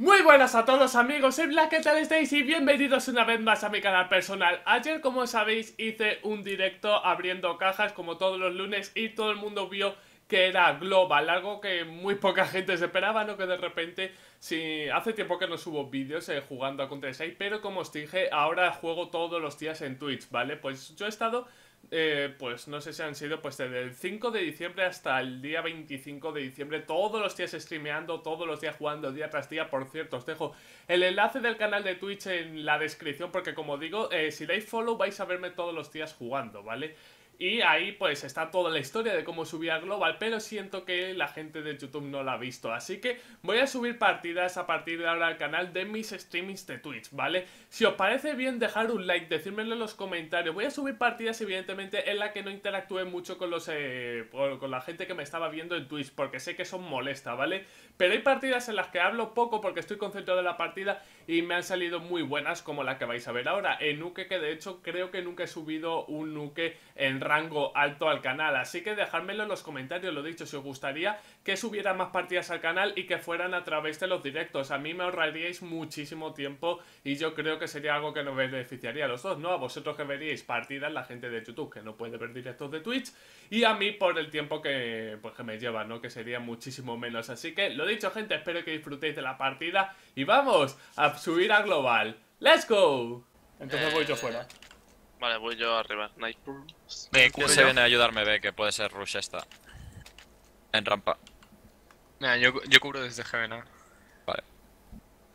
Muy buenas a todos amigos, soy Black, ¿qué tal estáis? Y bienvenidos una vez más a mi canal personal Ayer, como sabéis, hice un directo abriendo cajas como todos los lunes Y todo el mundo vio que era global, algo que muy poca gente se esperaba, ¿no? Que de repente, si hace tiempo que no subo vídeos eh, jugando a Counter-Strike Pero como os dije, ahora juego todos los días en Twitch, ¿vale? Pues yo he estado eh, pues no sé si han sido pues desde el 5 de diciembre hasta el día 25 de diciembre, todos los días streameando, todos los días jugando día tras día. Por cierto, os dejo el enlace del canal de Twitch en la descripción porque como digo, eh, si dais follow vais a verme todos los días jugando, ¿vale? Y ahí pues está toda la historia de cómo subía Global, pero siento que la gente de YouTube no la ha visto. Así que voy a subir partidas a partir de ahora al canal de mis streamings de Twitch, ¿vale? Si os parece bien dejar un like, decírmelo en los comentarios. Voy a subir partidas evidentemente en la que no interactúe mucho con los eh, con la gente que me estaba viendo en Twitch, porque sé que son molesta, ¿vale? Pero hay partidas en las que hablo poco porque estoy concentrado en la partida y me han salido muy buenas como la que vais a ver ahora. En Nuke que de hecho creo que nunca he subido un Nuke en rango alto al canal. Así que dejármelo en los comentarios, lo dicho, si os gustaría que subiera más partidas al canal y que fueran a través de los directos. A mí me ahorraríais muchísimo tiempo y yo creo que sería algo que nos beneficiaría a los dos, ¿no? A vosotros que veríais partidas, la gente de YouTube que no puede ver directos de Twitch y a mí por el tiempo que, pues, que me lleva, ¿no? Que sería muchísimo menos. Así que lo dicho, gente, espero que disfrutéis de la partida y vamos a subir a global. ¡Let's go! Entonces voy yo fuera. Vale, voy yo arriba. Nice. Cubro se viene a ayudarme, ve, que puede ser Rush esta. En rampa. Mira, yo, yo cubro desde ahora. Vale.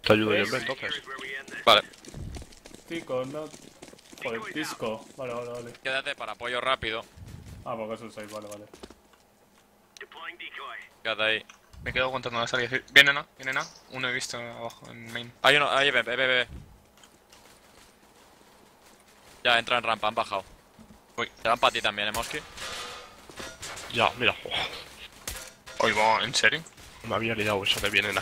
Te ayudo yo, ¿Ves? entonces. Vale. Tico, no... Joder, disco. Vale, vale, vale. Quédate para apoyo rápido. Ah, porque es un 6, vale, vale. Quédate ahí. Me quedo aguantando la salida. Viene no, viene no. Uno he visto abajo en main. Hay uno, ahí, ve, ve, ve, ve. Ya, entra en rampa, han bajado. Uy. Se van para ti también, eh, Mosky. Ya, mira. Oh, Oye, va, ¿en serio? me había liado eso de vienen a.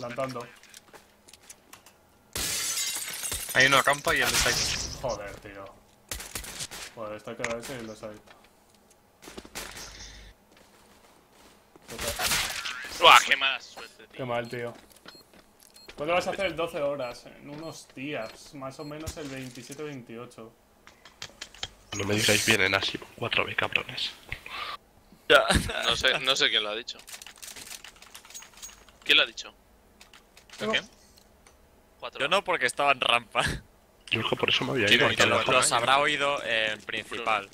Plantando. Hay una rampa y el de side. Joder, tío. Joder, está quedado ese y el de side. ¡Buah, qué mala suerte, Qué tío! mal, tío. ¿Cuándo vas a hacer el 12 horas? En unos días, más o menos el 27-28. No me digáis vienen así, 4B cabrones. Ya. No sé, no sé quién lo ha dicho. ¿Quién lo ha dicho? Yo no porque estaba en rampa. Que por eso me había ido. porque hasta lo- la zona. Los habrá oído en principal.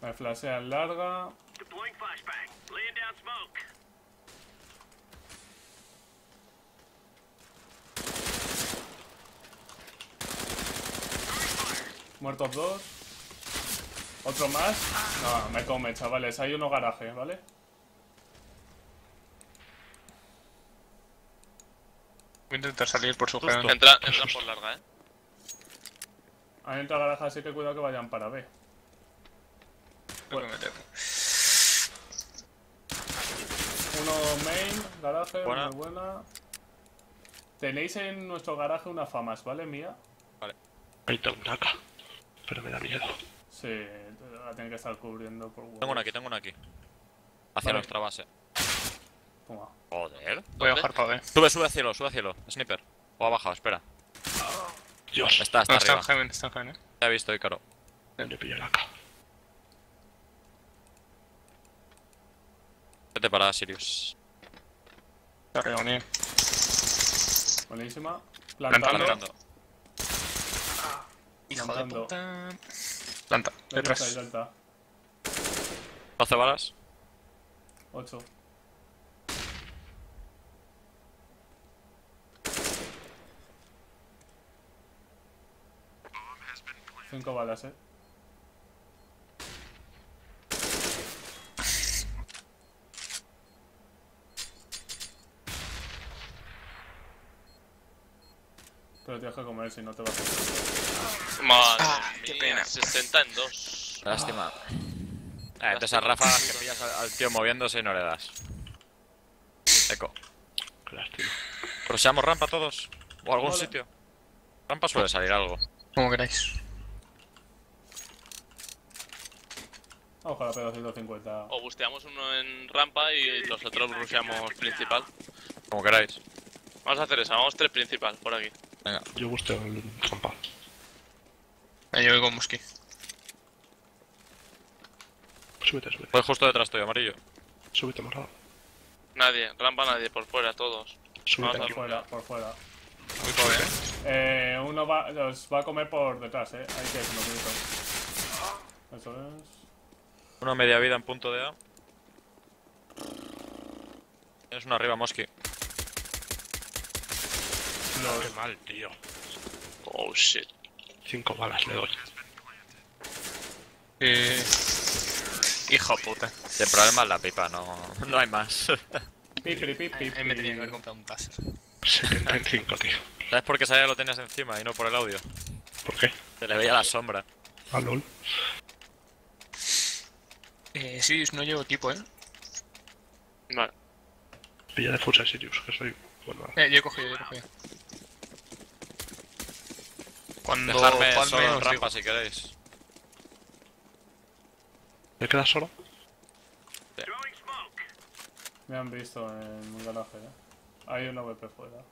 Me flashean larga. Muertos dos. Otro más. No, me come, chavales. Hay uno garaje, ¿vale? Voy a intentar salir por su Justo. Heaven. Entra, entra por larga, eh. Han entrado garaje, así que cuidado que vayan para B. Meter. Uno main, garaje, Buena. muy buena. Tenéis en nuestro garaje unas famas, ¿vale? Mía. Ahí tengo una acá. Pero me da miedo. Sí, la tiene que estar cubriendo por huevos. Tengo una aquí, tengo una aquí. Hacia Vale. nuestra base. Toma. Joder. Voy a ¿Dónde? bajar para B. Sube, sube a cielo, sube a cielo. Sniper. O ha bajado, espera. Dios, Está, está No, está en arriba. Heaven, está en Heaven, eh. Ya he visto, Icaro. le pillé la acá. Vete para Sirius. Está arriba, ni. Buenísima. Planta, Plantando. Plantando. Hijo de Plantando. puta. Planta, detrás. delta. 12 balas. 8. Cinco balas, eh. Tienes que comer si no te vas a... Madre Ah, qué mía, pena. 60 en 2. Lástima. Eh, de esas ráfagas que pillas al, al tío moviéndose y no le das. Eco. Lástima. ¿Ruseamos rampa todos? ¿O algún Vale. sitio? Rampa suele salir algo. Como queráis. Vamos con la P250. O busteamos uno en rampa y los otros rusheamos principal. Como queráis. Vamos a hacer esa, vamos tres principal, por aquí. Venga. Yo guste el trampa. Ahí yo oigo Musky. Súbete, súbete. Voy justo detrás tuyo, amarillo. Súbete, morado. Nadie, rampa nadie, por fuera, todos. Súbete Por fuera, por fuera. Muy pobre, eh. Eh, uno va, los va a comer por detrás, eh. Hay que ir unos minutos. Eso es. Uno media vida en punto de A. Tienes uno arriba, Mosky. Qué mal, tío. Oh shit. Cinco balas le doy. Eh... Hijo puta. El problema es la pipa, no, no hay más. Pipi, pipi, pipi. Ahí me tenía que haber comprado un taser. 75, tío. ¿Sabes por qué sabía que lo tenías encima y no por el audio? ¿Por qué? Se le veía la sombra. Ah, lol. Eh, Sirius, no llevo tipo, eh. Vale. Pilla de Fusa Sirius, que soy. Bueno, Eh, yo he cogido, yo he cogido. Cuando Dejarme solo en rampa digo. si queréis. ¿me quedas solo? Me han visto en un garaje, eh. Hay una VP fuera.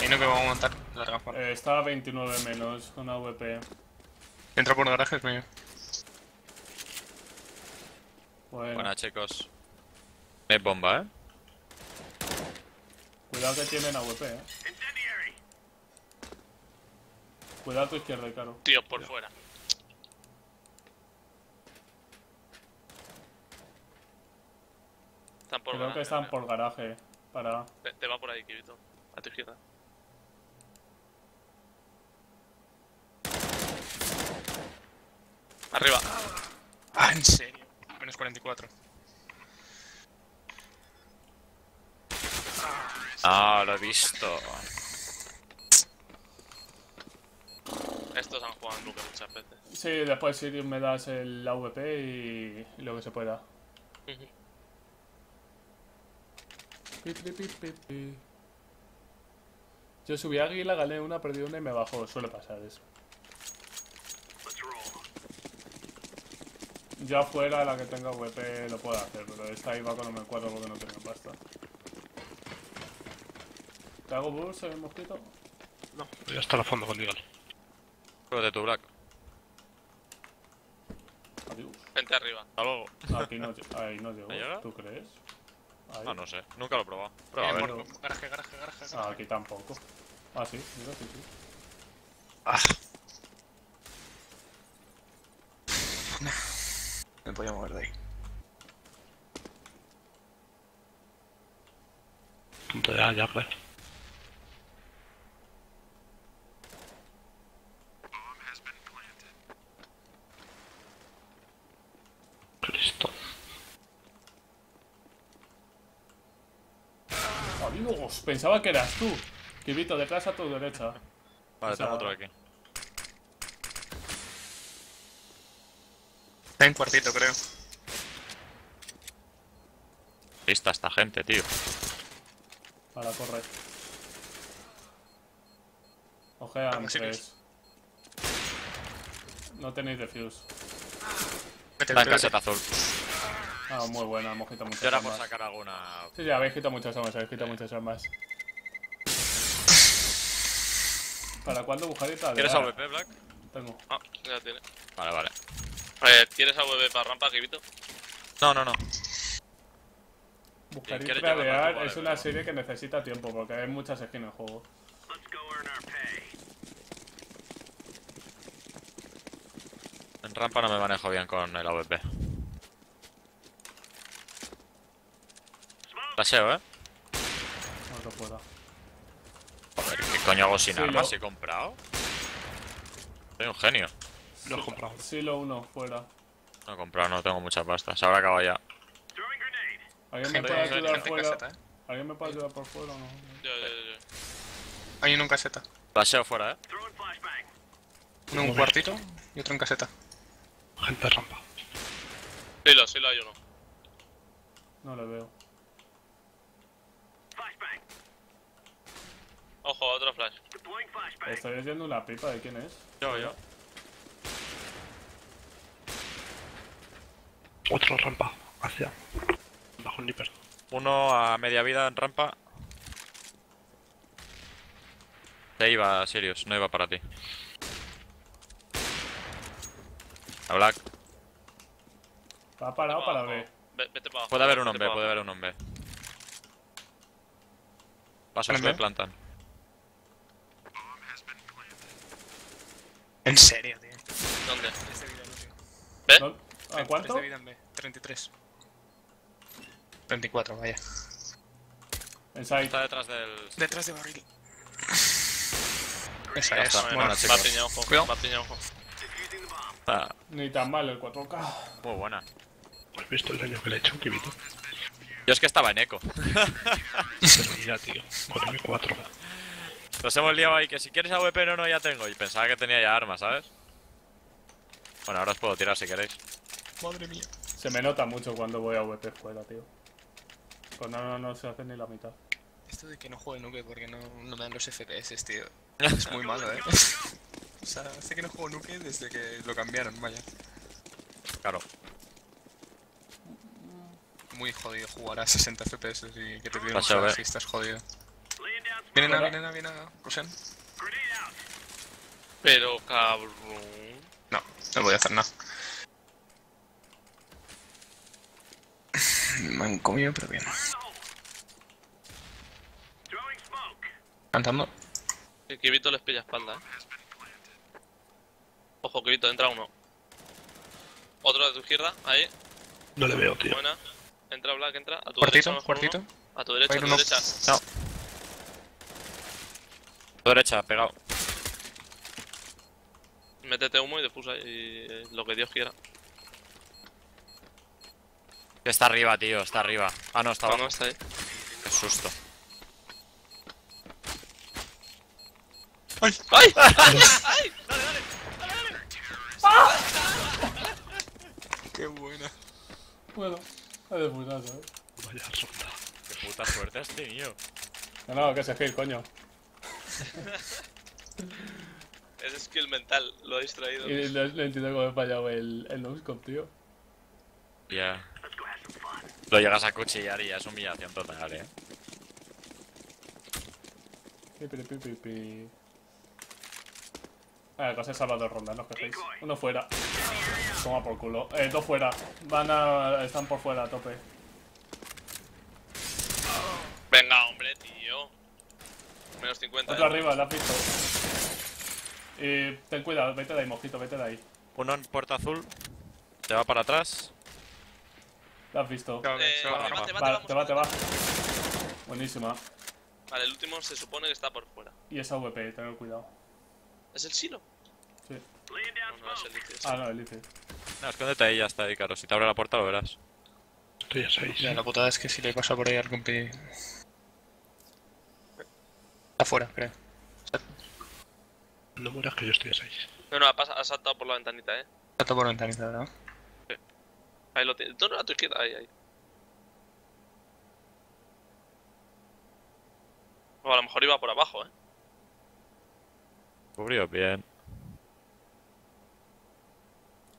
Y no que vamos a montar la rampa. Eh, está a 29 menos, una VP. Entra por garajes mío. Bueno, Buena, chicos. Hay bomba, ¿eh? cuidado que tienen AWP, eh. Cuidado a tu izquierda, Caro. Tío, por fuera. Están por Creo que están eh. por garaje. Para. Te, te va por ahí, Kibito. A tu izquierda. Arriba. Ah, en serio. Menos 44. Ah, lo he visto. Estos han jugado en muchas veces. Sí, después Sirius me das el AWP y, y lo que se pueda. Pi, pi, pi, pi, pi. Yo subí a Águila, gané una, perdí una y me bajó. Suele pasar eso. Yo afuera, la que tenga VP lo puedo hacer, pero esta iba con el cuadro porque no tengo pasta. ¿Te hago burst en el mosquito? No, ya está a fondo con De tu Black. Adiós. Vente arriba. Hasta luego. Aquí no, ahí no llegó. ¿tú crees? Ahí. Ah, no sé. Nunca lo he probado. Prueba, a Eh, ver. bueno. muerto. Garaje, garaje, garaje. Ah, aquí tampoco. Ah, sí, mira, sí, sí. Me podía mover de ahí. Punto de A, ya, creo. Cristo. Adiós, pensaba que eras tú. Kibito, detrás a tu derecha. Vale, o sea- tengo otro aquí. Está en cuartito, creo. Lista esta gente, tío. Para correr. Ojean tres. No tenéis defuse. Está en caseta azul. Ah, muy buena, hemos quitado Y muchas ahora por armas. sacar alguna. Sí, sí, habéis quitado muchas armas, habéis quitado muchas armas. ¿Para cuándo bujarita? ¿Quieres AVP, Black? Tengo. Ah, ya tiene. Vale, vale. Eh, ¿Quieres AVP para rampa, Kibito? No, no, no. Bujarita ¿Quieres llevarlo Real tú? Vale, es una pero- serie que necesita tiempo porque hay muchas skins en el juego. En rampa no me manejo bien con el AVP. Paseo, ¿eh? No se pueda. Joder, ¿qué coño hago sin Sí, armas? lo- ¿He comprado? Soy un genio. Lo he comprado. Silo uno, fuera. No he comprado, no tengo mucha pasta. Se habrá acabado ya. ¿Alguien me puede ayudar fuera? caseta, eh. ¿Alguien me puede ayudar por fuera o no? Yo, yo, yo, yo. Hay uno en caseta. Paseo fuera, ¿eh? Uno en un cuartito y otro en caseta. Gente rampa. Silo, silo hay uno. No le veo. Ojo, otro flash. Estoy oyendo una pipa de quién es. Yo, yo. Otro rampa. Hacia. Bajo el Nipper. Uno a media vida en rampa. Se iba, Sirius, no iba para ti. A Black. Va parado para B. Vete para abajo. Puede haber un hombre, puede haber un hombre. ¿Hombre? que plantan. En serio, tío. ¿Dónde? Tres de vida. ¿Ve? ¿No? ¿A cuánto? de vida en B. 33. 34, vaya. Inside. Está detrás del... Detrás de barril. Esa es. está, Bueno, va piña, ojo. Cuidado. Va piña, ojo. Está Ni tan mal el 4K. muy buena. ¿Has visto el daño que le he hecho, Kibito? Yo es que estaba en eco. Pero ya, tío. Con M4. Nos hemos liado ahí que si quieres AWP no, no, ya tengo. Y pensaba que tenía ya armas, ¿sabes? Bueno, ahora os puedo tirar si queréis. Madre mía. Se me nota mucho cuando voy a VP fuera, tío. Pues no, no, no se hace ni la mitad. Esto de que no juegue Nuke porque no, no me dan los FPS, tío. Es muy malo, eh. o sea, hace que no juego Nuke desde que lo cambiaron, vaya. Claro. Muy jodido jugar a 60 FPS y que te piden si estás jodido. Vienen a, Hola. vienen a, vienen a. Rusen. Pero cabrón. No, no voy a hacer nada. Me han comido, pero bien. Cantando. Que Kibito les pilla espalda, eh. Ojo, Kibito, entra uno. Otro de tu izquierda, ahí. No le veo, tío. Buena. Entra Black, entra. A tu Cuartito, derecha, cuartito. uno. A tu derecha, a tu uno. derecha. No. Tu derecha, pegado. Métete humo y después ahí eh, lo que Dios quiera. Está arriba, tío, está arriba. Ah, no, está No, abajo. no, está ahí. Qué susto. ¡Ay! ¡Ay! ¡Qué buena! Bueno, es de puta, ¿sabes? Vaya ronda. Qué puta suerte has tenido. No, no, que se heal, coño. Es skill mental, lo he distraído. Y no, no entiendo cómo he fallado el, el noscope, tío. Ya. Lo llegas a cuchillar y ya es humillación total, eh. Pi, pi, pi, pi, pi. Ah, que os he salvado dos rondas, no os quejéis. Uno fuera. Toma por culo. Eh, dos fuera. Van a... están por fuera a tope. Venga, hombre, tío. Menos 50. Otro eh. arriba, lo has visto. Y ten cuidado, vete de ahí, mojito, vete de ahí. Uno en puerta azul. Te va para atrás. Lo has visto. Eh, chao, te va, te va, Vale, vamos te va, a te va. matar. Buenísima. Vale, el último se supone que está por fuera. Y esa VP, tener cuidado. ¿Es el silo? Sí. No, no es el Elite. Ah, no, Elite. No, escóndete ahí ya está, ahí, claro. Si te abre la puerta lo verás. 6. Ya, la putada es que si le pasa por ahí al compi. Afuera, creo. No mueras que yo estoy a 6. No, no, ha, saltado por la ventanita, eh. Salta por ventanita, ¿verdad? Ahí lo tienes. No, no, a tu izquierda, ahí, ahí. O a lo mejor iba por abajo, eh. Cubrió bien.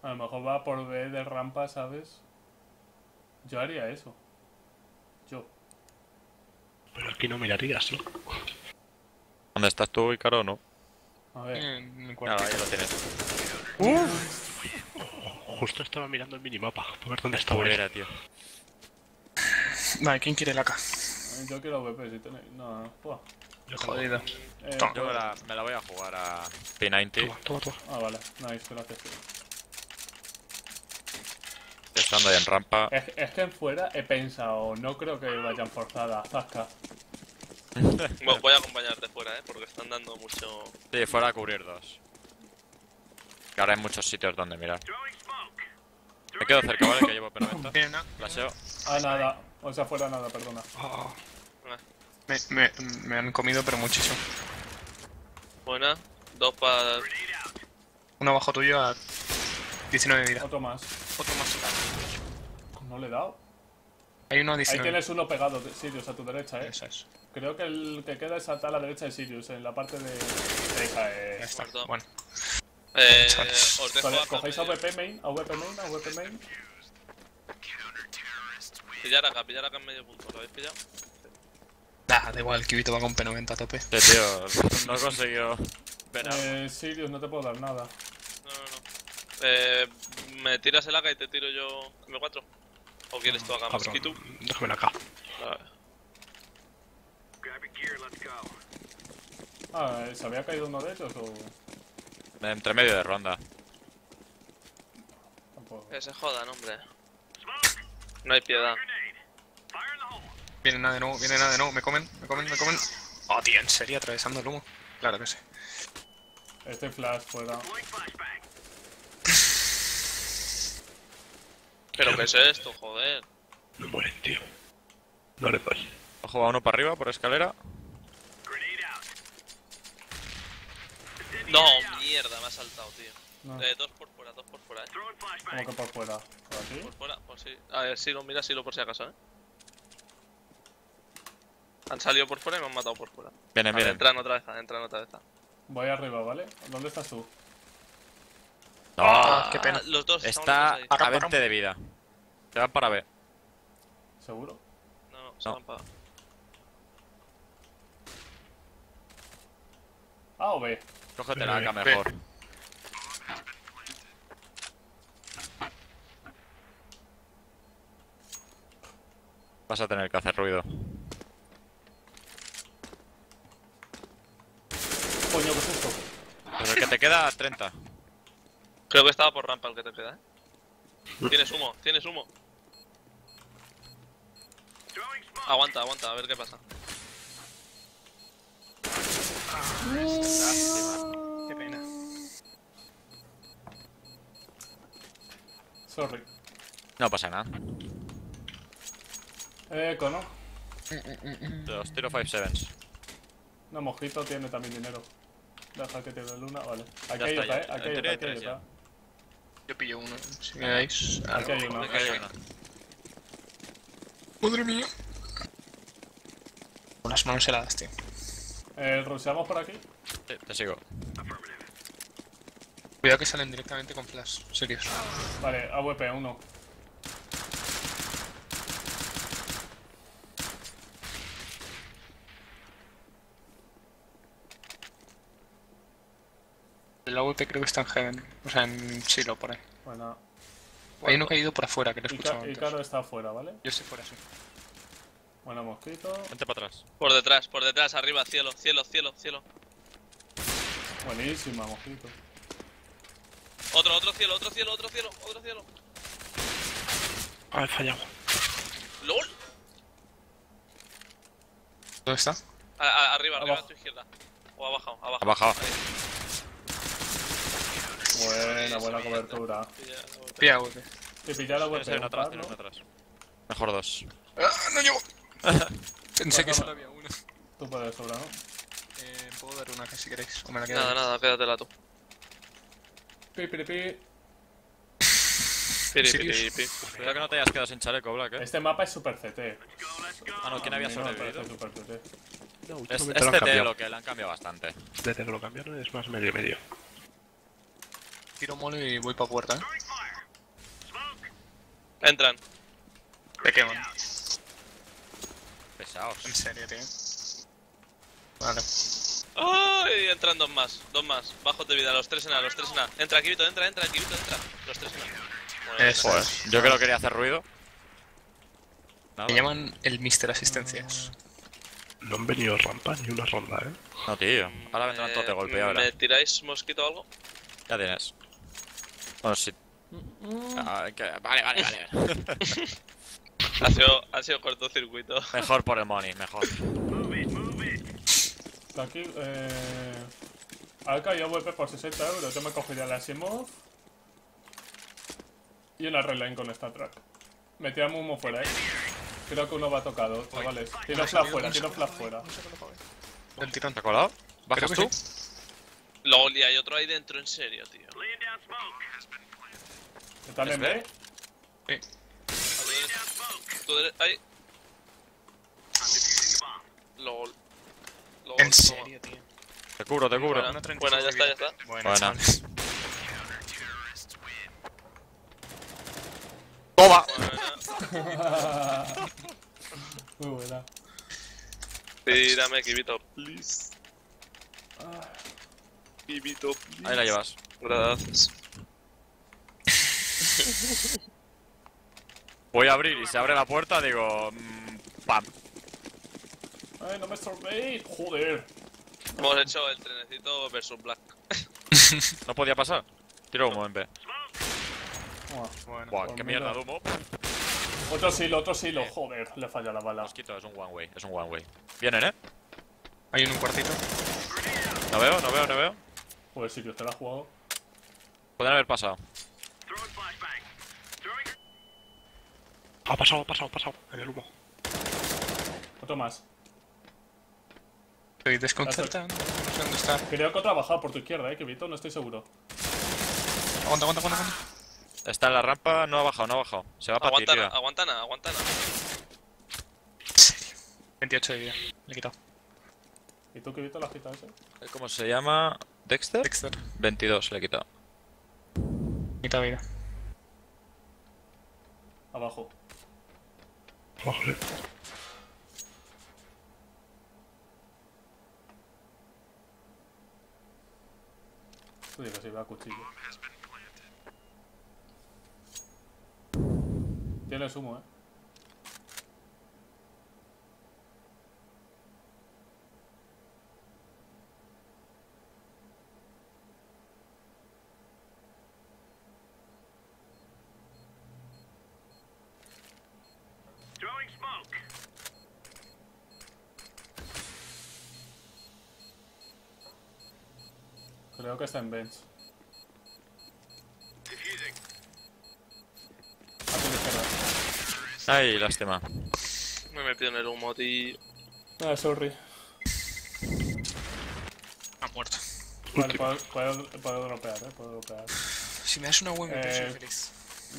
A lo mejor va por B de rampa, ¿sabes? Yo haría eso. Yo. Pero aquí no mirarías, ¿no? ¿Dónde estás tú, Icaro, o no? A ver. En Nada, ahí lo tienes. Justo estaba mirando el minimapa. Para ver dónde estaba. Tío. Vale, ¿quién quiere la K? Yo quiero VP si tenéis. No, no. Buah. Yo. Jodido. Eh, Toma. Yo me la, me la voy a jugar a P90. Toma, toma, toma. Ah, vale. Nice, gracias. Estando ahí en rampa. Es, es que en fuera he pensado, no creo que vayan forzada. Zasca. Vo- Voy a acompañarte fuera, eh, porque están dando mucho. Sí, fuera a cubrir dos. Que ahora hay muchos sitios donde mirar. Me quedo cerca, ¿vale? Que llevo P90. Viene una. Flasheo. Ah, nada. O sea, fuera nada, perdona. Ah, Me, me, me han comido, pero muchísimo. Buena. Dos para. Uno abajo tuyo a 19 vida. Otro más. Otro más. No le he dado. Hay uno Ahí 19. tienes uno pegado, de Sirius, a tu derecha, eh. Eso es. Creo que el que queda es a la derecha de Sirius, en la parte de... Ya está. Muerto. Bueno. Eh, os dejo a cogéis a VP main, a VP main, a VP main. Pillar acá, pillar acá en medio punto. ¿Lo habéis pillado? Nah, da igual, el Kibito va con P90 a tope. Sí, tío, no he conseguido ver algo. Eh, Sirius, no te puedo dar nada. No, no, no. Eh, ¿Me tiras el AK y te tiro yo M4? ¿O quieres tú acá, Cabrón, Mosquito? déjamelo acá. Vale. Ah, ¿se había caído uno de ellos o...? Entre medio de ronda. Tampoco. Que se jodan, hombre. No hay piedad. Viene nada de nuevo, viene nada de nuevo. Me comen, me comen, me comen. Oh, tío, ¿en serio? Atravesando el humo. Claro que sí. Este flash fuera. ¿Pero qué es esto, joder? No mueren, tío. No le doy. Ojo, va uno para arriba por escalera. No, mierda, me ha saltado, tío. No, Eh, dos por fuera, dos por fuera, eh. como que por fuera. ¿Por aquí? Por fuera, pues sí. A ver, Silo, mira Silo por si acaso, eh. Han salido por fuera y me han matado por fuera. Vienen, vienen. entran otra vez, entran otra vez. Voy arriba, ¿vale? ¿Dónde estás tú? No, Ah, qué pena. Los dos, está los dos a Acá, 20 de vida. Se van para B. ¿Seguro? No, no, se No. han pagado. ¿A o B? Cógete la B, AK B. mejor. Vas a tener que hacer ruido. Coño, ¿qué es esto? Pero el que te queda 30. Creo que estaba por rampa el que te queda, eh. Tienes humo, tienes humo. Aguanta, aguanta, a ver qué pasa. Qué pena. Sorry. No pasa nada. Eh, Eco, ¿no? Los tiro 5 sevens. No, Mojito tiene también dinero. Deja que te dé luna, vale. Aquí Ya hay está, otra, ya. eh. Aquí hay otra, aquí hay otra. Yo pillo uno. Si me dais. Aquí hay uno. Madre mía. Unas manos heladas, tío. Eh, ¿Ruseamos por aquí? Sí, te sigo. Cuidado que salen directamente con flash. Serios. Vale, AWP, uno. El AWP creo que está en Heaven. O sea, en Silo por ahí. Bueno. Hay uno caído por afuera que lo he escuchado antes. Icaro está afuera, ¿vale? Yo estoy fuera, sí. Bueno, Mosquito. Vente para atrás. Por detrás, por detrás, arriba, cielo, cielo, cielo, cielo. Buenísima, Mosquito. Otro, otro cielo, otro cielo, otro cielo, otro cielo. Ah, he fallado. ¡LOL! ¿Dónde está? A- a- arriba, arriba, a tu izquierda. O abajo, abajo. Ha bajado. Buena, buena cobertura. Pilla. Pilla AWP. Y pillar la una un atrás, una atrás. Mejor dos. ¡Ah, no llego! Pensé que solo había una. Tú puedes sobrar, ¿no? Eh, puedo dar una que si queréis. O me la quedo. Nada, nada, quédatela tú. Pi, pi, pi. Piri, piri, piri. Cuidado que no te hayas quedado sin chaleco, Black, eh. Este mapa es super CT. Ah, no, ¿quién había me sobrevivido? super CT. No, Es, es lo han CT lo que le han cambiado bastante. Desde que lo cambiaron es más medio medio. Tiro mole y voy pa' puerta, eh. Entran. Te queman. Pesados. En serio, tío. Vale. ¡Ay! Entran dos más, dos más. Bajos de vida, los tres en A, los tres en A. Entra, Kibito, entra, entra, Kibito, entra. Los tres en A. Bueno, Eso nada. es. Yo que lo quería hacer ruido. Nada. Me llaman el Mister Asistencias. No han venido rampa ni una ronda, eh. No, tío. Ahora vendrán todos de golpe, ya ¿Me tiráis mosquito o algo? Ya tienes. Bueno, sí. Ah, que- Vale, vale, vale. Ha sido, ha sido cortocircuito. mejor por el money, mejor. Aquí, eh... Alca y AWP por 60 euros. Yo me cogería la Asimov. Y una Redline con esta track. Metía humo fuera, eh. Creo que uno va tocado, chavales. Tiro flash fuera, tiro flash fuera. Del tirón. ¿Te ha colado? ¿Bajas Creo tú? que sí. Lol, y hay otro ahí dentro, en serio, tío. ¿Están en ¿Es B? Sí. Tu dere- Ahí. LOL. LOL. En serio, tío. Te cubro, te cubro. Buena, Una 36 buena, ya está, ya está. Buena. ¡Toma! Buena. Muy buena. Tírame, Kibito, please. Kibito, please. Ahí la llevas. Gracias. Voy a abrir y se abre la puerta, digo... mm, ¡Pam! Ay, no me estorbéis. Joder. Hemos hecho el trenecito versus Black. ¿No podía pasar? Tiro humo en B. Buah. Bueno. Buah, Pues qué mierda de humo. Otro silo, otro silo. Joder, le falla la bala. Mosquito, es un one way, es un one way. Vienen, ¿eh? Hay en un cuartito. No veo, no veo, no veo. Joder, Sirius, te la ha jugado. Pueden haber pasado. Ha pasado, ha pasado, ha pasado. En el humo. Otro más. Estoy. No sé dónde está. Creo que otro ha bajado por tu izquierda, eh, que Vito, no estoy seguro. Aguanta, aguanta, aguanta. aguanta. Está en la rampa, no ha bajado, no ha bajado. Se va para ti, Aguantana, aguantana, aguantana. En serio. 28 de vida. Le he quitado. ¿Y tú, Vito, la has quitado ese? ¿Cómo se llama? ¿Dexter? Dexter. 22 le he quitado. De vida. Abajo. Vale. Tú dices, si va a cuchillo. Tienes humo, eh. Creo que está en bench. A tu izquierda. Ay, lástima. Me he metido en el humo, tío. Ah, sorry. Ha muerto. Vale, puedo, puedo, puedo dropear, eh. Puedo dropear. Si me das una UMP, Eh, soy feliz.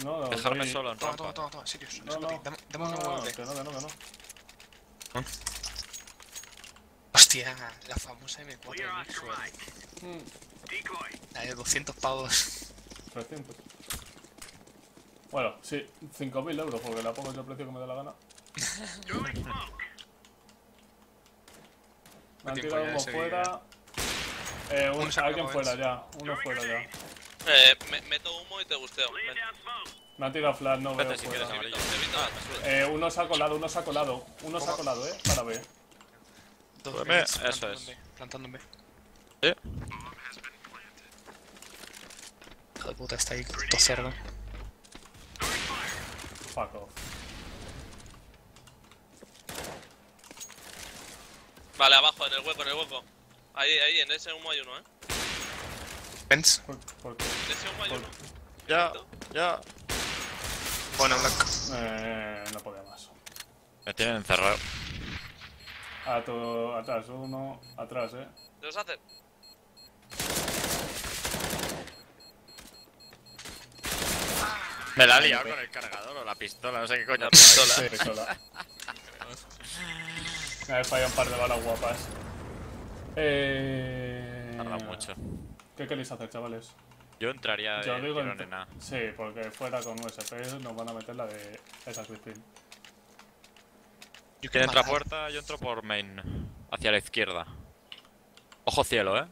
No, no. Dejarme voy- solo en Toma, toma, toma, toma. Sirius. No, no. Dame, dame No, una UMP. que no, que no, que no. Hostia, la famosa M4 de Mixwell. Mm, De 200 pavos. 300. Bueno, sí, 5.000 euros, porque la pongo yo el precio que me dé la gana. Me han tirado uno fuera. Eh, un- se ha alguien fuera ya, uno fuera ya. Eh, me, meto humo y te gusteo. Ven. Me han tirado flash, no veo si fuera. Eh, uno se ha colado, uno se ha colado, uno se ha colado, eh, para ver. Dos Súbeme, Bs, eso plantando es. en B, Plantando en B. ¿Sí? Hijo de puta, está ahí, todo cerdo. Fuck off. Vale, abajo, en el hueco, en el hueco. Ahí, ahí, en ese humo hay uno, eh. Pens. ¿Por, por qué? En ese humo hay Por- uno. Ya, ya. Bueno, Black. Eh, no podía más. Me tienen encerrado. A tu, atrás, uno, atrás, eh. ¿Te los hace? Me la ha liado con el cargador o la pistola, no sé qué coño. La pistola. Sí, sola. Me he fallado un par de balas guapas. Eh... Tarda mucho. ¿Qué queréis hacer, chavales? Yo entraría de Yo digo ent- en A. Sí, porque fuera con USP nos van a meter la de esas Spin. Yo ¿Quién entra puerta? Yo entro por main. Hacia la izquierda. Ojo cielo, eh.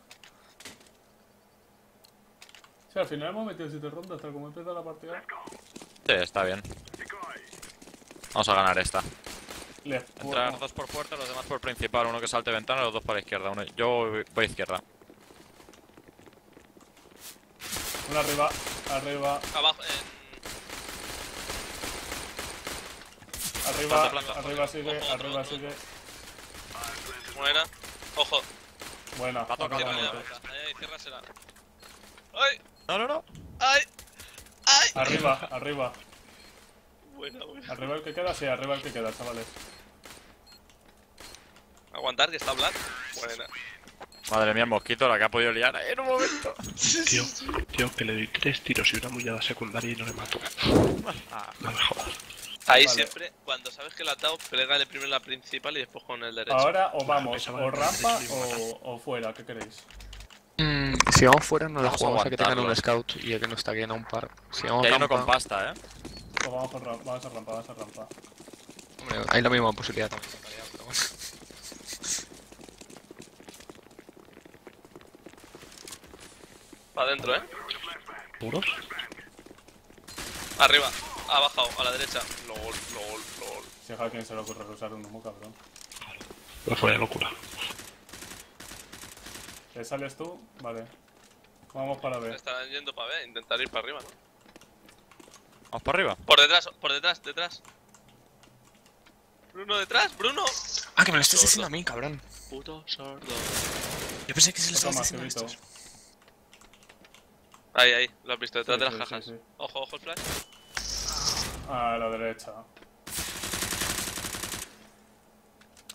Sí, al final hemos metido 7 rondas, tal como empieza la partida. Sí, está bien. Vamos a ganar esta. Les Entrar dos por puerta, los demás por principal. Uno que salte ventana, los dos por la izquierda. Uno... Yo voy, voy izquierda. Uno arriba, arriba, Abajo, en... arriba, Planta, planta. arriba sigue, Ojo, arriba otro, sigue. Buena. Ojo. Buena, Va a tocar arriba ahí, ciérrasela. ¡Ay! No, no, no. ¡Ay! ¡Ay! Arriba, arriba. Buena, buena. Arriba el que queda, sí, arriba el que queda, chavales. Aguantar, que está Black. Buena. Madre mía, el mosquito, la que ha podido liar en un momento. Tío, tío, que le doy tres tiros y una mullada secundaria y no le mato. No me jodas. Ahí Vale. siempre, cuando sabes que la has dado, pégale primero la principal y después con el derecho. Ahora o vamos, o rampa o fuera, ¿qué queréis? Mm, si vamos fuera, no la Vamos a jugamos a que tengan un scout y a que no está bien a un par. Si vamos hay uno con pasta, eh. O vamos, por vamos a rampa, vamos a rampa. hombre, hay la misma posibilidad también. Va adentro, eh. ¿Puros? Arriba, ha bajado, a la derecha. LOL, LOL, LOL. Si a quién se le ocurre usar un humo, cabrón. No fue locura. ¿Te sales tú? Vale. Vamos para B. Están yendo para B, intentar ir para arriba, ¿no? Vamos para arriba. Por detrás, por detrás, detrás. Bruno, detrás, Bruno. Ah, que me lo estás Sordo. diciendo a mí, cabrón. Puto sordo. Yo pensé que se lo estabas diciendo a estos. Ahí, ahí, lo has visto, detrás Sí, de las sí, cajas. sí, sí. Ojo, ojo el flash. A la derecha.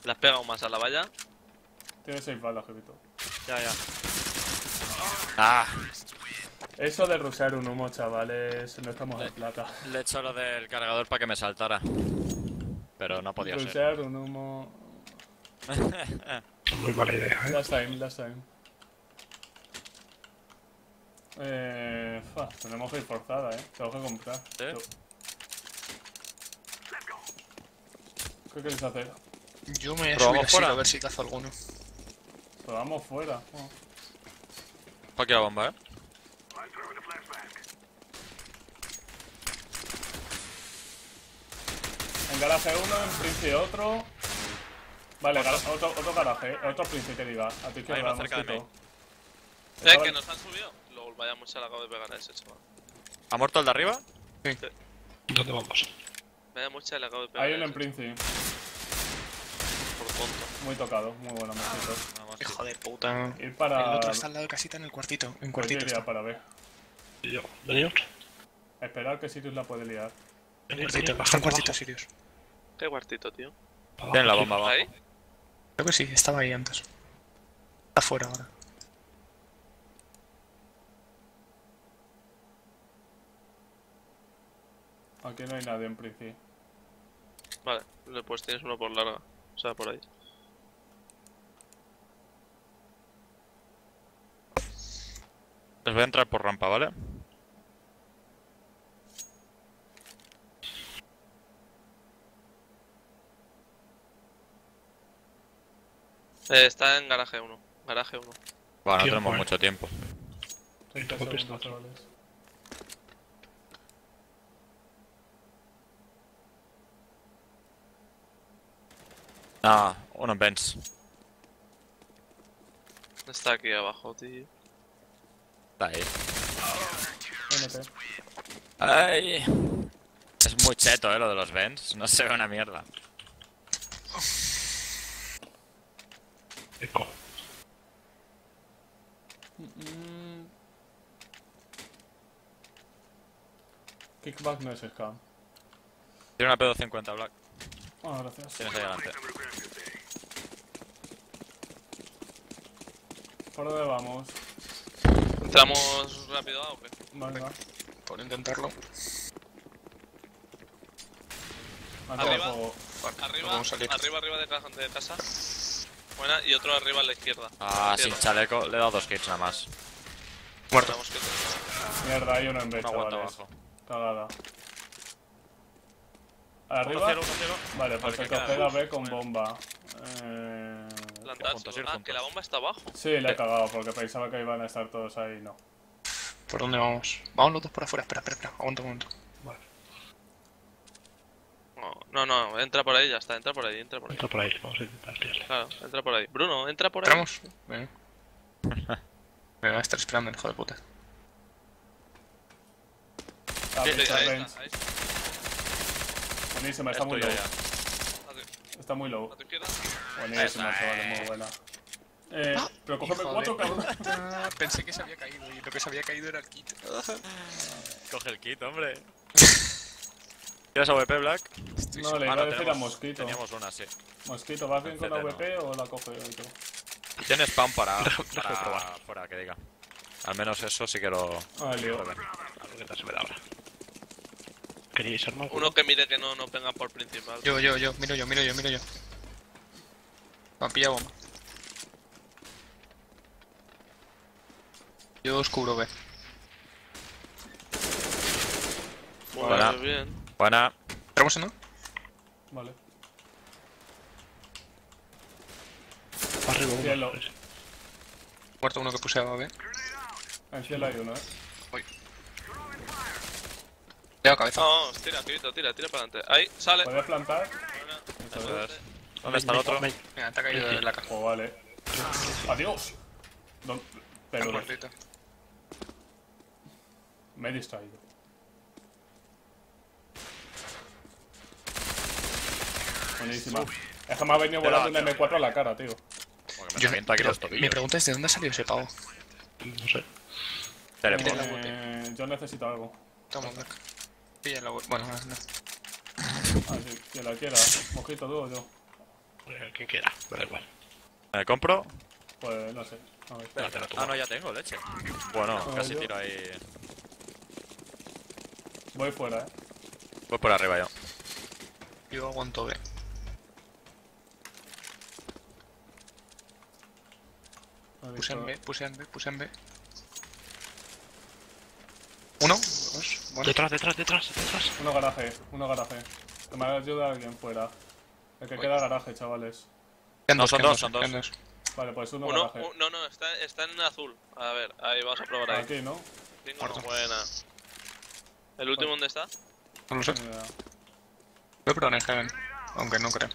Le has pegado más a la valla. Tiene 6 balas, Jevito. Ya, ya. Ah, Eso de rushear un humo, chavales, no estamos en plata. le he hecho lo del cargador para que me saltara. Pero no podía ser. Rushear un humo. Muy mala idea, ¿eh? Last time, last time. Eh. Fa, tenemos que ir forzada, eh. Tengo que comprar. ¿Sí? ¿Qué queréis hacer? Yo me así fuera. a ver si cazo alguno. Pues vamos fuera. Oh. Pa' aquí la bomba, eh. En garaje uno, en Prince otro. Vale, otro, otro garaje, otro Prince que diga. A tu izquierda, uno cerca de. Eh, que nos han subido. LOL, vaya mucha la acabo de pegar a ese chaval. ¿Ha muerto el de arriba? ¿Dónde vamos? Vaya mucha le acabo de pegar Hay uno en Prince. Muy tocado, muy bueno, mosquito. Vamos, Hijo de puta. Ir para. El otro está al lado de casita en el cuartito. En Pues yo cuartito está. para ver. Y yo, venidos. Esperar que Sirius la puede liar. En Venid, cuartito, venid, está en cuartito, abajo. Sirius. Qué cuartito, tío. Tienen la bomba abajo. ¿Ahí? Creo que sí, estaba ahí antes. Está fuera ahora. Aquí no hay nadie en Prince. Vale, le- pues tienes uno por larga. O sea, por ahí. Les voy a entrar por rampa, ¿vale? Eh, está en garaje 1. Garaje 1. Bueno, no tenemos bueno. mucho tiempo. 30 golpes, segundos, no. chavales. Ah, uno en Benz. Está aquí abajo, tío. Está ahí. Ay. Es muy cheto, eh, lo de los Benz. No se ve una mierda. Eco. Mm. Kickback no es scam. Tiene una P250, Black. Ah, gracias. Tienes ahí delante. ¿Por dónde vamos? ¿Entramos rápido A o qué? Venga. Por intentarlo. Arriba. Arriba, arriba, arriba de, de casa. Buena, y otro arriba a la izquierda. Ah, Izquierda. sin chaleco. Le he dado dos hits nada más. Muerto. Mierda, hay uno en B, No aguanta chavales. abajo. Cagada. ¿Arriba? Vale, pues el. B con bomba. Eh... Plantar, juntos, seguro. ir Ah, que la bomba está abajo. Sí, le he cagado porque pensaba que iban a estar todos ahí, no. ¿Por dónde vamos? Vamos los dos por afuera. Espera, espera, espera. Aguanta un momento. No, no, no, entra por ahí, ya está, entra por ahí, entra por ahí. Entra por ahí, vamos a intentar pillarle. Claro, entra por ahí. Bruno, entra por ahí. ¿Entramos? Venga. Me va a estar esperando el hijo de puta. Ah, Sí, pincha ahí está, ahí está. Buenísima, está Es muy low. Está muy low. a tu izquierda. Buenísima, Esa chavales, es. muy buena. Eh, pero cógeme Hijo cuatro, cabrón. Pensé que se había caído y lo que se había caído era el kit. Coge el kit, hombre. ¿Quieres AWP, Black? No, le Ah, iba no, a decir a Mosquito. Teníamos una, sí. Mosquito, ¿vas bien con no. AWP o la coge otro? Tienes spam para, para fuera, que diga. Al menos eso sí que lo... Ah, lío. A ver qué tal se me da ahora. ¿Queríais armar? Uno que mire que no nos vengan por principal. Yo, yo, yo, miro yo, miro yo, miro yo. Me han pillado bomba. Yo os cubro B. Bien. Buena. ¿Tenemos uno? Vale. Arriba uno. Cielo. Muerto uno que puseaba B. En cielo hay uno, eh. Le hago cabeza. Vamos, tira, Kirito, tira, tira para adelante. Ahí, sale. ¿Puedes plantar? Buena. ¿Dónde está el otro? Main, Mira, te ha caído de la caja. Oh, vale. Adiós. No, pero me he distraído. Buenísima. Es que me ha venido volando un M4 a la cara, tío. Me Yo- revienta aquí los tobillos. mi pregunta es: ¿de dónde ha salido ese pavo? No sé. Eh, yo necesito algo. Toma, Black. Pilla la Bueno, no. Ah, sí, quien la quiera. Mojito, tú o yo. Quien quiera, da igual. ¿Me compro? Pues no sé. A ver. Ah, no, ya tengo leche. Bueno, Ah, casi yo- tiro ahí. Voy fuera, eh. Voy por arriba yo. Yo aguanto B. Puse en B, puse en B, puse en B. Uno, dos, bueno. Detrás, detrás, detrás, detrás. Uno garaje, uno garaje. Que me ayuda alguien fuera. El que queda garaje, chavales. No, son dos, son dos. Vale, pues uno, Uno, garaje. un- no, no, está, está en azul. A ver, ahí vamos a probar ahí. Aquí, ¿no? Tengo Muerto. una buena. ¿El último dónde está? No lo sé. Voy a probar en Heaven, aunque no creo.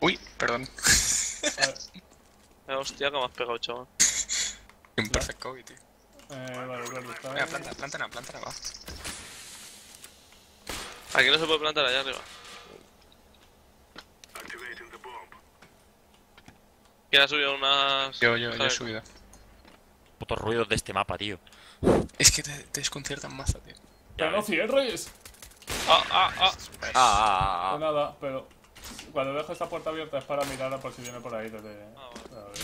Uy, perdón. Eh, hostia, que me has pegado, chaval. Un perfect COVID, tío. eh, vale, vale, está Venga, planta, planta, planta, va. Aquí no se puede plantar allá arriba. ¿Quién ha subido unas. Yo, yo, yo he subido. Putos ruidos de este mapa, tío. Es que te, te desconciertan mazo, tío. ¡Pero no cierres! Ah, ah, ah. Ah, ah, No ah, nada, pero cuando dejo esta puerta abierta es para mirar por si viene por ahí desde... Ah.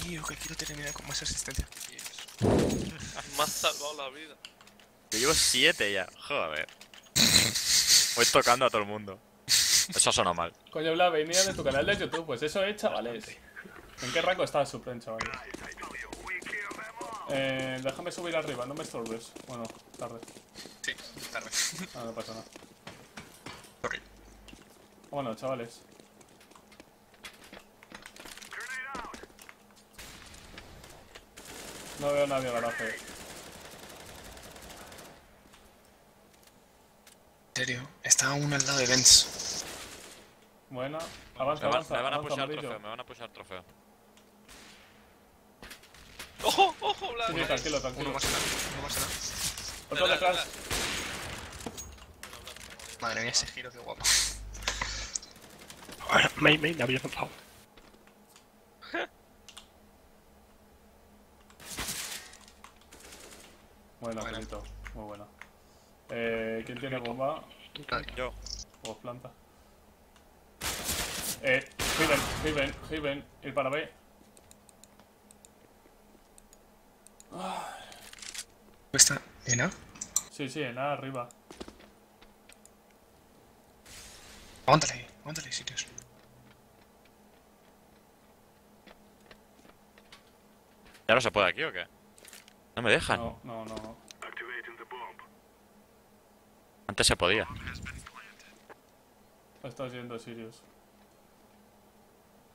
Tío, que quiero terminar con más asistencia. Me has salvado la vida. Yo llevo siete ya. Joder. Voy tocando a todo el mundo. Eso suena mal. Coño, Bla, venía de tu canal de YouTube, pues eso es, chavales. ¿En qué rango está Supren, chavales? Eh, déjame subir arriba, no me estorbes. Bueno, tarde. Sí, tarde. Ah, no pasa nada. Sorry. Bueno, chavales. No veo a nadie garaje. En serio, está uno al lado de Benz. Buena. Avanza, Me van, avanza, me van a pushar trofeo, me van a pushar trofeo. ¡Ojo, ojo, Blas! Sí, sí, tranquilo, Uno tranquilo. más en A, uno más en A. Otro detrás. Madre mía, ese giro, qué guapo. Bueno, main, main, había avanzado. Buena, Buena. Pelito. Muy buena. Eh, ¿Quién tiene bomba? Yo. O planta. Eh, Heaven, Heaven, Heaven, ir para B. ¿Está en A? Sí, sí, en A arriba. Aguántale aguántale sitios. ¿Ya no se puede aquí o qué? No me dejan. No, no, no. Antes se podía. Estás yendo Sirius.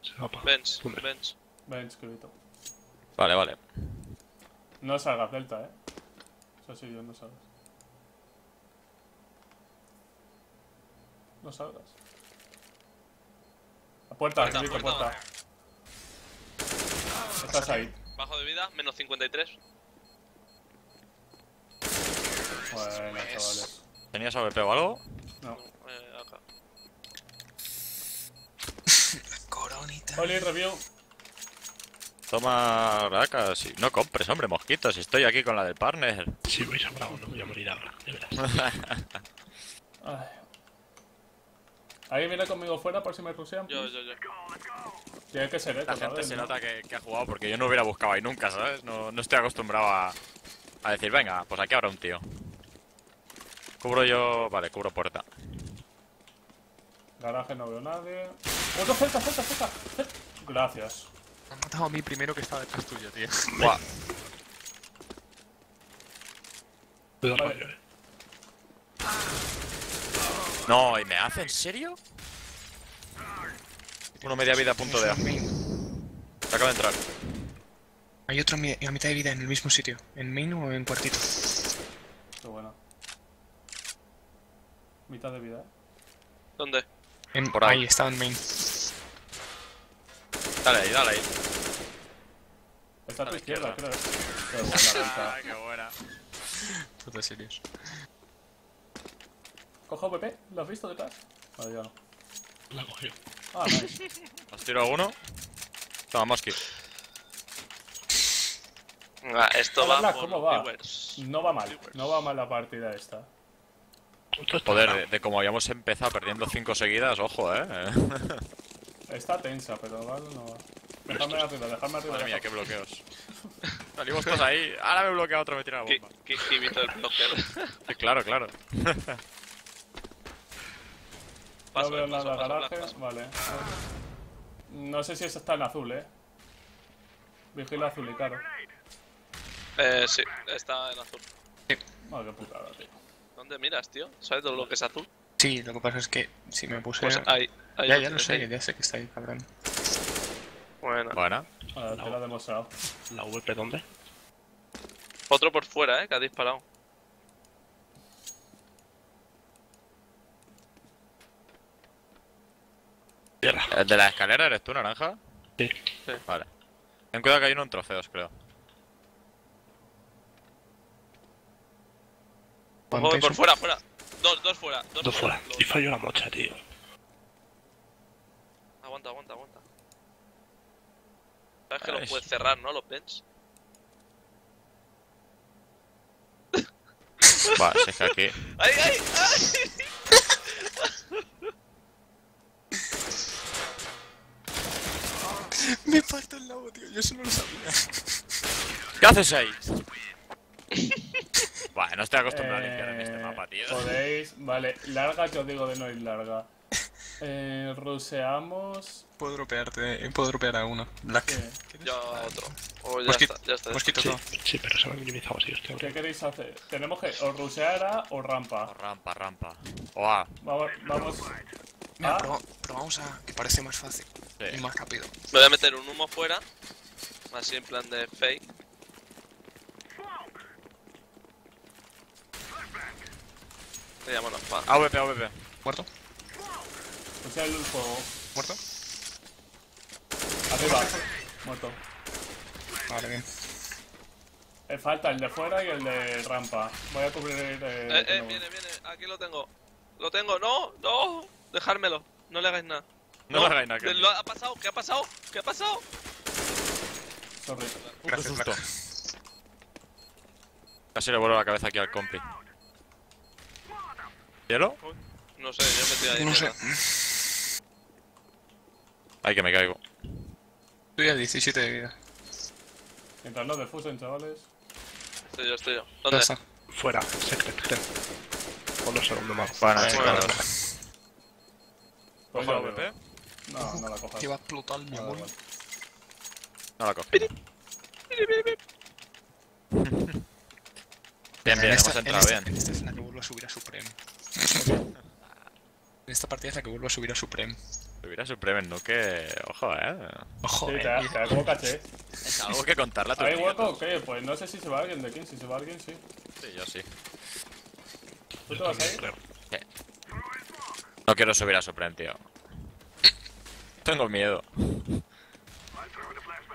Se va pa- Bench, escrito. Vale, vale. No salgas Delta, eh. Eso Sirius, no salgas. No salgas. La puerta, Puerta, escrito, puerta. puerta. Estás ahí. Bajo de vida, menos 53. Bueno, chavales. ¿Tenías AWP o algo? No. Eh, acá. Coronita. Oli, review. Toma racas y no compres, hombre, mosquitos. Estoy aquí con la del partner. Si vais a bravo, no voy a morir ahora, de veras. Ay. ¿Alguien viene conmigo fuera por si me rusean? Yo, yo, yo. Tiene que ser La esto, gente ¿sabes? se ¿no? nota que, que ha jugado porque yo no hubiera buscado ahí nunca, ¿sabes? No, no estoy acostumbrado a, a decir, venga, pues aquí habrá un tío. Cubro yo... Vale, cubro puerta. Garaje no veo nadie. ¡Otro cerca, cerca, cerca! cerca. Gracias. Me han matado a mí primero que estaba detrás tuyo, tío. Buah. No, ¿y me hace? ¿En serio? Uno media vida, punto de A. Acaba de entrar. Hay otro a, mi- a mitad de vida en el mismo sitio. ¿En main o en cuartito? Qué bueno. Mitad de vida, ¿eh? ¿Dónde? En, Por ahí. ahí, estaba en main. Dale ahí, dale ahí. Está a tu A la izquierda, creo. izquierda. Qué buena Ah, qué buena. Puta serios. Coja VP, ¿lo has visto detrás? Vale, ya no. La cogió. Ah, nice. ¿Os tiro alguno? Toma, Mosky. Ah, esto Hola, va Black, por ¿cómo va? viewers. No va mal, no va mal la partida esta. Joder, de, de como habíamos empezado perdiendo cinco seguidas, ojo, eh. Está tensa, pero vale, no va. Déjame arriba, déjame arriba. Madre mía, qué bloqueos. Salimos todos ahí. Ahora me bloquea otro, me tira la bomba. qui- Quibito el. Sí, claro, claro. No veo paso, nada paso, garaje, Black, paso. vale. No sé si eso está en azul, eh. Vigila azul y caro. Eh, sí, está en azul. No, qué putada, tío. ¿Dónde miras, tío? ¿Sabes todo lo que es azul? Sí, lo que pasa es que si me puse... Pues ahí. Ya, lo ya lo sé, ahí. ya sé que está ahí, cabrón. Bueno. Buena. Ah, te lo he demostrado. ¿La VP dónde? Otro por fuera, eh, que ha disparado. Tierra. ¿El de la escalera eres tú, naranja? Sí. Vale. Ten cuidado que hay uno en trofeos, creo. Ojo, por fuera, fuera. Dos, dos fuera. Dos, Dos fuera. Los- Y falló la mocha, tío. Aguanta, aguanta, aguanta. Sabes que los puedes cerrar, ¿no? Los bens. Vale, si es que aquí. ¡Ay, ay, ay! Me falta el lado, tío. Yo eso no lo sabía. ¿Qué haces ahí? Vale, no estoy acostumbrado a limpiar en este Eh, mapa, tío. Podéis, vale, larga yo digo de no ir larga. Eh, ruseamos. Puedo dropearte, puedo dropear a uno. Black. ¿Qué? Yo a otro. Oh, ya Mosquito, está, ya está. mosquito Sí, sí, pero se me ha minimizado así, hostia. ¿Qué queréis hacer? Tenemos que o rusear A o O rampa. rampa, rampa. O A. Vamos, vamos. Mira, Ah. proba- probamos a que parece más fácil y Sí. más rápido. Me voy a meter un humo fuera. Así en plan de fake. Le llamo pa. AVP, AVP. ¿Muerto? El fuego. ¿Muerto? Arriba. Muerto. Vale, bien. Eh, falta el de fuera y el de rampa. Voy a cubrir. Eh, Eh, eh, no- viene, viene. Aquí lo tengo. Lo tengo. No, no. Dejármelo. No le hagáis nada. No le hagáis nada, ¿Qué ha pasado? ¿Qué ha pasado? ¿Qué ha pasado? Sorry. Gracias, susto. Casi le vuelvo la cabeza aquí al compi. ¿Hielo? No sé, yo me estoy ahí. No sé. Ay, que me caigo. Estoy a 17 de vida. Mientras no defusen, chavales. Estoy yo, estoy yo. ¿Dónde? está. Fuera, secret, creo. O no sé dónde más. Bueno, vale. Pues Cojo la. AVP. No, no la cojas. Que va a explotar mi amor. No la cojo. Bien, bien, En hemos entrado esta- bien. En esta es la que vuelvo a subir a Supreme. En esta partida es la que vuelvo a subir a Supreme. Tuviera Supreme no que. Ojo, eh. Ojo, Sí, eh. te da, te da como caché. Es algo que contarle a tus ¿Hay hueco o qué? Pues no sé si se va alguien de quién. Si se va alguien, sí. Sí, yo sí. ¿Tú te vas a ir? Creo. No quiero subir a Supreme, tío. Tengo miedo.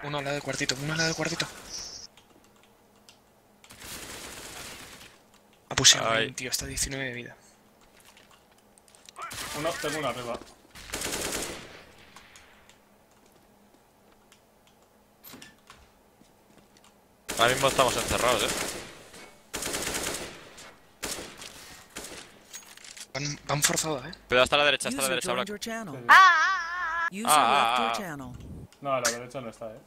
Uno al lado del cuartito, uno al lado del cuartito. Ha puseado tío, está a 19 de vida. Uno, tengo uno arriba. Ahora mismo estamos encerrados, eh. Van, van forzados, eh. Cuidado, hasta la derecha, hasta la derecha, Black. Ah, ah, left your ah. channel. No, a la derecha no está, eh.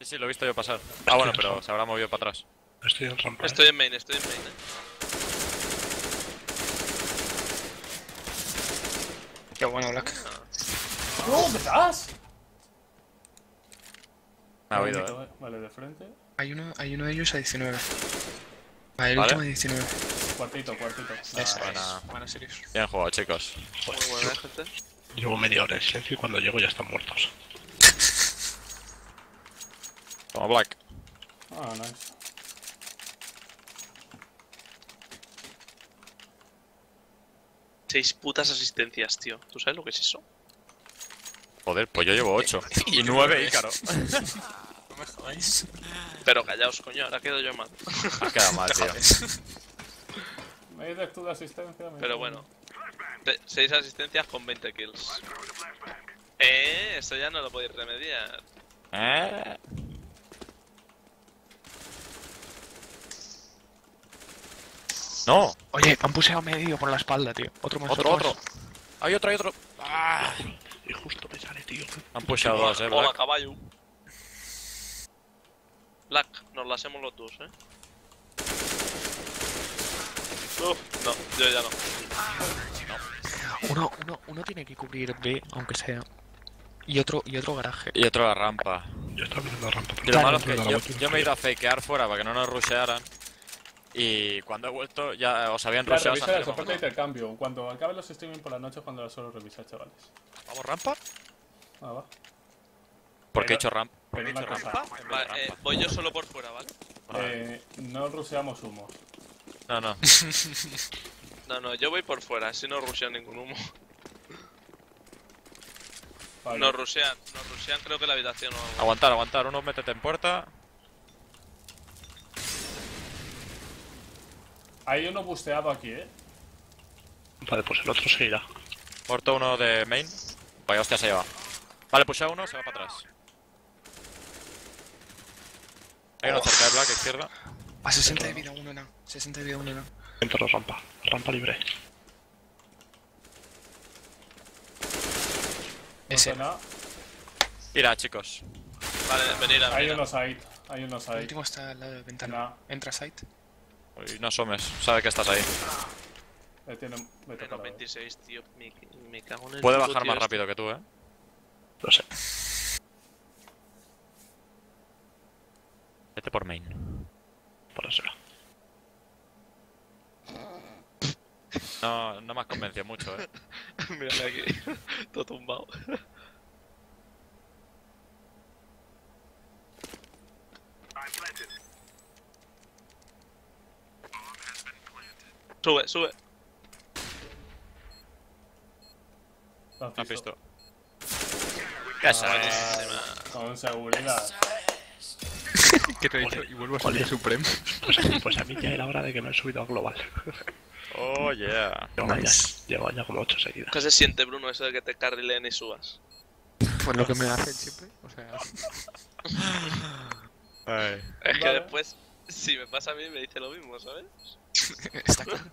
Sí, sí, lo he visto yo pasar. Ah, bueno, pero se habrá movido para atrás. Estoy en rampa. ¿eh? Estoy en main, estoy en main, eh. Qué bueno, Black. ¡No, ¿dónde estás? Me ha oído, eh. eh. Vale, de frente. Hay uno, hay uno de ellos a 19. Vale, el Vale. último a 19. Cuartito, cuartito. Eso buena. es. Bueno, serios. Bien jugado, chicos. Muy buena, eh, gente. Llevo media hora en silencio y cuando llego ya están muertos. Como Black. Ah, nice. Seis putas asistencias, tío. ¿Tú sabes lo que es eso? Joder, pues yo llevo 8. Y 9 Ícaro. No me jodáis. Pero callaos, coño, ahora quedo yo mal. Has quedado mal, tío. Me dices tú de asistencia. me Pero bueno. Se- Seis asistencias con 20 kills. Eh, eso ya no lo podéis remediar. ¿Eh? No, Oye, han puseado medio por la espalda, tío. Otro más. otro, más. otro. Hay otro, hay otro. Ah, Y justo me sale, tío. han pushado dos, eh, Hola, caballo. Black, nos la hacemos los dos, eh. Uf, no, yo ya no. Uno, uno, uno tiene que cubrir B, aunque sea. Y otro, y otro garaje. Y otro la rampa. Yo estaba mirando la rampa. Y lo malo es que yo, me he ido a fakear fuera para que no nos rushearan. Y cuando he vuelto ya os habían Ya, rusheado. revisa el soporte de intercambio. Cuando acaben los streaming por la noche, cuando la suelo revisar, chavales. ¿Vamos rampa? Ah, va. Porque he Pero- hecho rampa. He dicho rampa. eh, voy yo solo por fuera, ¿vale? Eh, no ruseamos humos. No, no. No, no, yo voy por fuera, así no rushean ningún humo. Vale. No rushean, no rushean creo que la habitación o algo. Aguantar, aguantar. Uno métete en puerta. Hay uno busteado aquí, eh. Vale, pues el otro se irá. Muerto uno de main. Vaya, hostia, se lleva. Vale, pusha uno, se va para atrás. Hay uno cerca de Black, izquierda. A 60 de vida, uno no. 60 de vida, uno no. Entra la rampa. Rampa libre. Ese. No nada. Chicos. Vale, venir a Hay unos ahí. Hay unos El ahí. último está al lado de ventana. No. Entra site. Uy, no asomes. Sabe que estás ahí. Eh, tiene... Me toca Menos la vez. 26, tío. Me, me cago en el Puede bajar tío más este. rápido que tú, eh. Lo sé. Por main. Por eso. No, no me has convencido mucho, eh. Mírame aquí. Todo tumbado. Sube, sube. Has ¿Me has visto. ¿Qué es Ah, con seguridad. ¿Qué te he dicho? Y vuelvo a Ole. salir Supreme. Pues, pues a mí ya era hora de que me he subido a global. Oh, yeah. Llevo Nice. ya, llevo ya como 8 seguidas. ¿Qué se siente, Bruno, eso de que te carrileen y subas? Pues lo que me hacen siempre. O sea. Es que Vale. después, si me pasa a mí, me dice lo mismo, ¿sabes? Está claro.